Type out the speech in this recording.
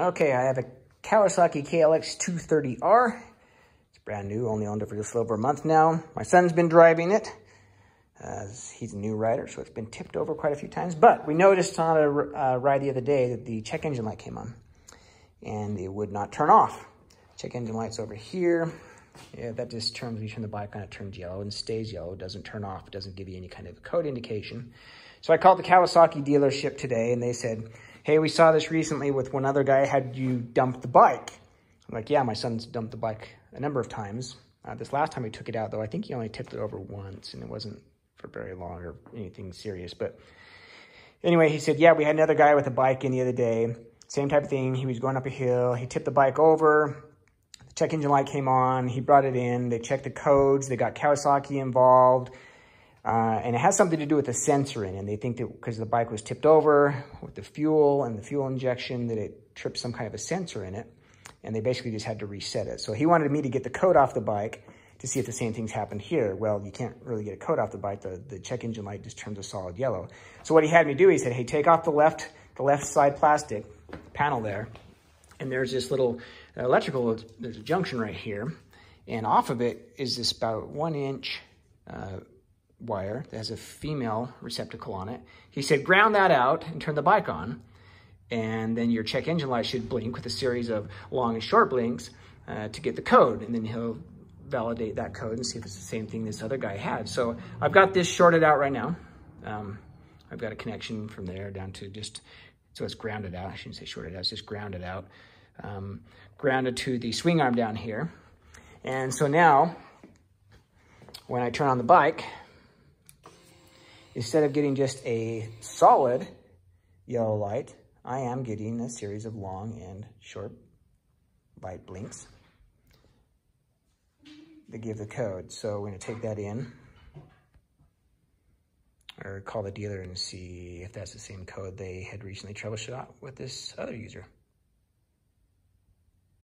Okay, I have a Kawasaki KLX 230R. It's brand new, only owned it for just over a month now. My son's been driving it. Uh, he's a new rider, so it's been tipped over quite a few times. But we noticed on a uh, ride the other day that the check engine light came on and it would not turn off. Check engine light's over here. Yeah, that just turns, when you turn the bike on, it turns yellow and stays yellow. It doesn't turn off. It doesn't give you any kind of code indication. So I called the Kawasaki dealership today and they said, hey, we saw this recently with one other guy. Had you dumped the bike? I'm like, yeah, my son's dumped the bike a number of times. Uh, this last time he took it out, though, I think he only tipped it over once and it wasn't for very long or anything serious. But anyway, he said, yeah, we had another guy with a bike in the other day. Same type of thing. He was going up a hill. He tipped the bike over. The check engine light came on. He brought it in. They checked the codes. They got Kawasaki involved. Uh, and it has something to do with the sensor in it. And they think that because the bike was tipped over with the fuel and the fuel injection, that it tripped some kind of a sensor in it. And they basically just had to reset it. So he wanted me to get the code off the bike to see if the same things happened here. Well, you can't really get a code off the bike. The, the check engine light just turns a solid yellow. So what he had me do, he said, hey, take off the left, the left side plastic panel there. And there's this little electrical, there's a junction right here. And off of it is this about one inch uh, wire that has a female receptacle on it. He said, ground that out and turn the bike on. And then your check engine light should blink with a series of long and short blinks uh, to get the code. And then he'll validate that code and see if it's the same thing this other guy had. So I've got this shorted out right now. Um, I've got a connection from there down to just, so it's grounded out. I shouldn't say shorted out, it's just grounded out. Um, grounded to the swing arm down here. And so now, when I turn on the bike, instead of getting just a solid yellow light, I am getting a series of long and short light blinks that give the code. So we're gonna take that in or call the dealer and see if that's the same code they had recently troubleshot with this other user.